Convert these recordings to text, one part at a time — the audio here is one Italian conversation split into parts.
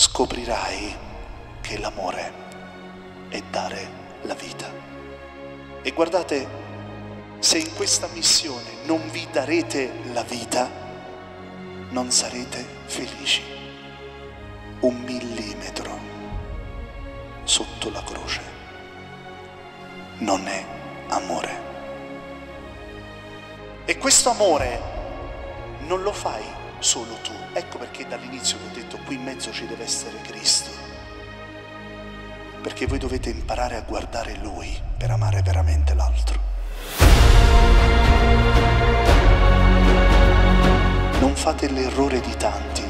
scoprirai che l'amore è dare la vita. E guardate, se in questa missione non vi darete la vita, non sarete felici. Un millimetro sotto la croce non è amore. E questo amore non lo fai solo tu. Ecco perché dall'inizio vi ho detto qui in mezzo ci deve essere Cristo. Perché voi dovete imparare a guardare Lui per amare veramente l'altro. Non fate l'errore di tanti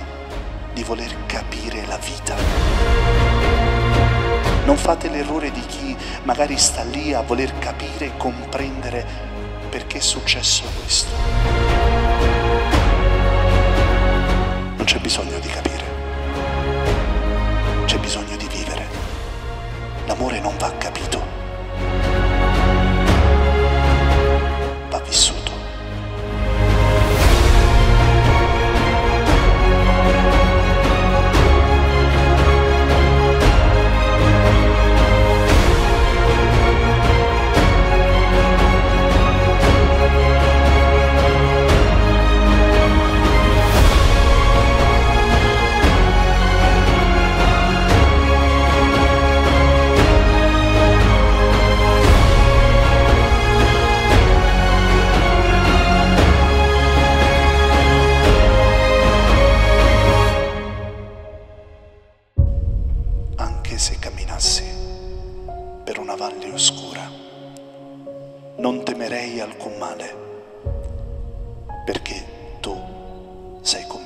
di voler capire la vita. Non fate l'errore di chi magari sta lì a voler capire e comprendere perché è successo questo. Va capito, se camminassi per una valle oscura, non temerei alcun male, perché tu sei con